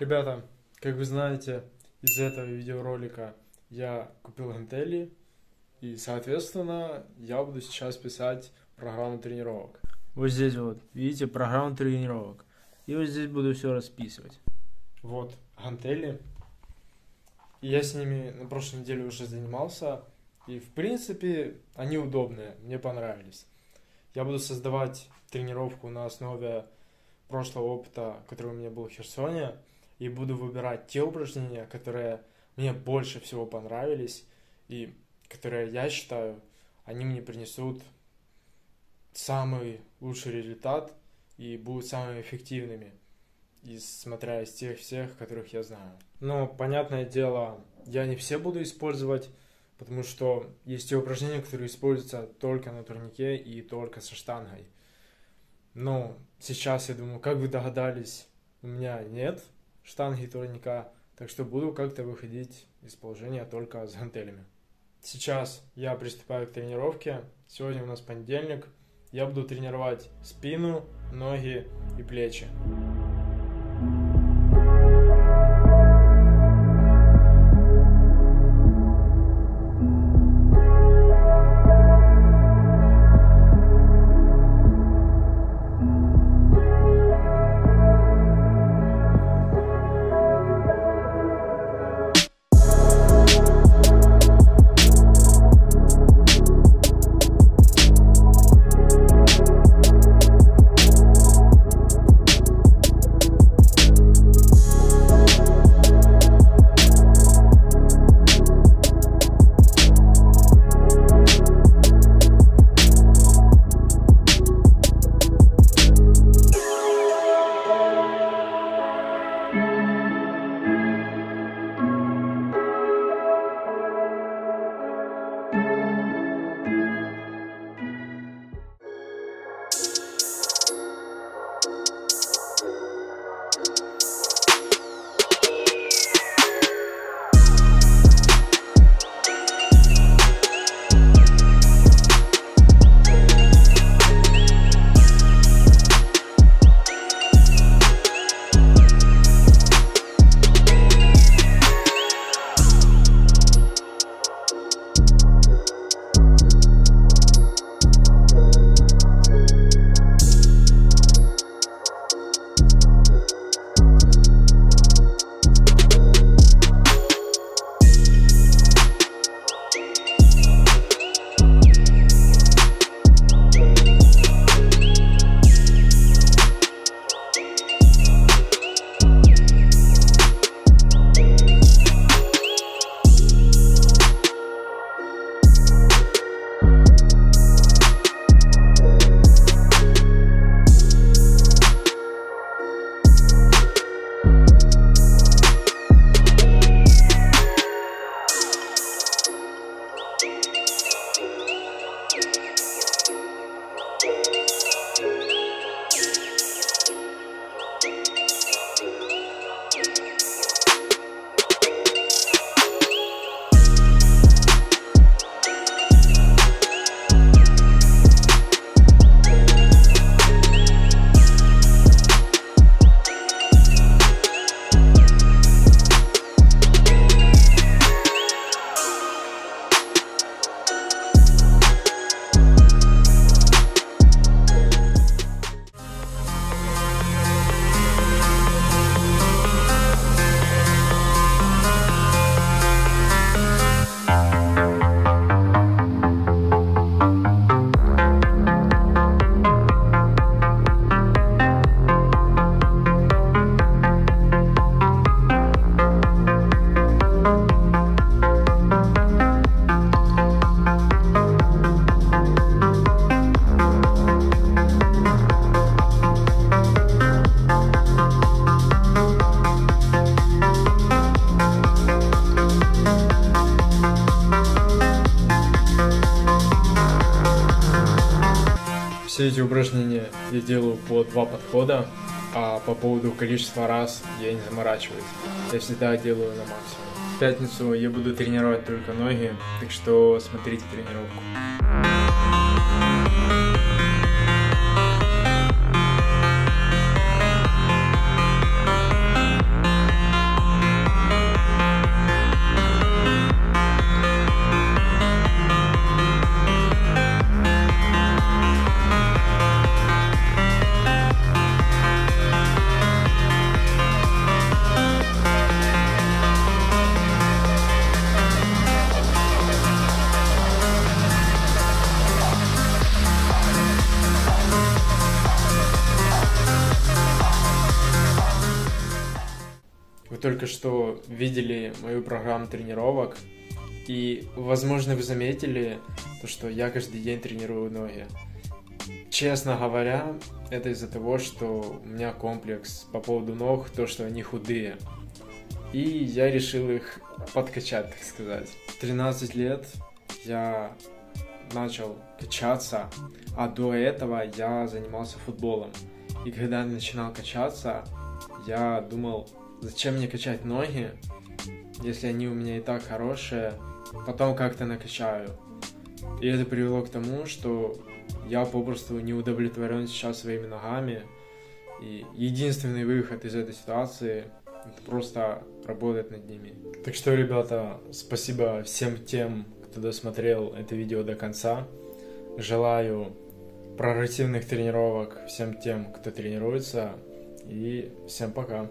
Ребята, как вы знаете, из этого видеоролика я купил гантели, и, соответственно, я буду сейчас писать программу тренировок. Вот здесь вот, видите, программу тренировок. И вот здесь буду все расписывать. Вот, гантели. Я с ними на прошлой неделе уже занимался, и, в принципе, они удобные, мне понравились. Я буду создавать тренировку на основе прошлого опыта, который у меня был в Херсоне, и буду выбирать те упражнения, которые мне больше всего понравились, и которые я считаю, они мне принесут самый лучший результат и будут самыми эффективными, смотря из тех всех, которых я знаю. Но, понятное дело, я не все буду использовать, потому что есть те упражнения, которые используются только на турнике и только со штангой. Но сейчас, я думаю, как вы догадались, у меня нет штанги турника, так что буду как-то выходить из положения только с гантелями. Сейчас я приступаю к тренировке. Сегодня у нас понедельник. Я буду тренировать спину, ноги и плечи. Все эти упражнения я делаю по два подхода, а по поводу количества раз я не заморачиваюсь. Я всегда делаю на максимум. В пятницу я буду тренировать только ноги, так что смотрите тренировку. Вы только что видели мою программу тренировок, и, возможно, вы заметили то, что я каждый день тренирую ноги. Честно говоря, это из-за того, что у меня комплекс по поводу ног, то, что они худые. И я решил их подкачать, так сказать. 13 лет я начал качаться, а до этого я занимался футболом. И когда я начинал качаться, я думал, зачем мне качать ноги, если они у меня и так хорошие, потом как-то накачаю. И это привело к тому, что я попросту не удовлетворен сейчас своими ногами. И единственный выход из этой ситуации это просто работать над ними. Так что, ребята, спасибо всем тем, кто досмотрел это видео до конца. Желаю проротивных тренировок всем тем, кто тренируется. И всем пока.